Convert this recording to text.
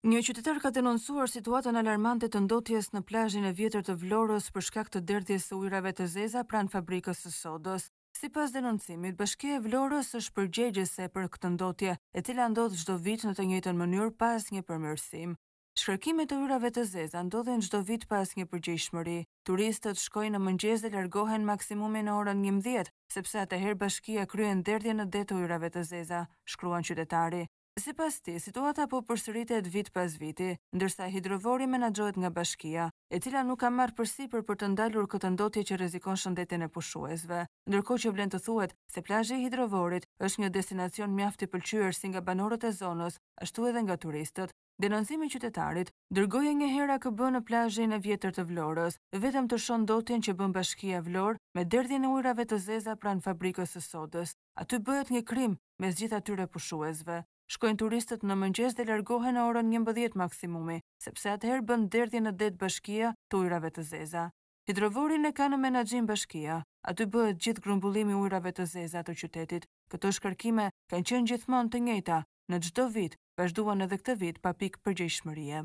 Një qytetar ka denoncuar situatën alarmante të ndotjes në plazhin e vjetër të Vlorës për shkak të derdhjes së ujërave të zeza pranë fabrikës së sodës. Sipas denoncimit, Bashkia e Vlorës është përgjegjëse për këtë ndotje, e cila ndodh çdo vit në të njëjtën mënyrë pa asnjë përmirësim. Shkarkimet e ujërave të zeza ndodhin çdo vit pa asnjë përgjegjshmëri. Turistët shkojnë në mëngjes dhe largohen maksimumi në orën njëmbëdhjetë, sepse atëherë bashkia kryen derdhjen në det të ujërave të zeza, shkruan qytetari. Sipas tij, situata po përsëritet vit pas viti, ndërsa Hidrovori menaxhohet nga bashkia, e cila nuk ka marrë përsipër për të ndalur këtë ndotje që rrezikon shëndetin e pushuesve. Ndërkohë që vlen të thuhet se plazhi i Hidrovorit është një destinacion mjaft i pëlqyer si nga banorët e zonës, ashtu edhe nga turistët. Denoncimi i qytetarit, Dërgoje një herë AKB në plazhin e vjetër të Vlorës, vetëm të shohë ndotjen që bën bashkia Vlorë me derdhjen e ujërave të zeza pranë fabrikës së sodës. Aty bëhet një krim! mes gjithë atyre pushuesve. Shkojnë turistët në mëngjes dhe largohen në orën njëmbëdhjetë maksimumi, sepse atëherë bën derdhje në det bashkia të ujërave të zeza. Hidrovorin e ka në menaxhim bashkia. Aty bëhet gjithë grumbullimi i ujërave të zeza të qytetit. Këto shkarkime kanë qenë gjithmonë të njëjta, në çdo vit, vazhduan edhe këtë vit pa pikë përgjegjshmërie.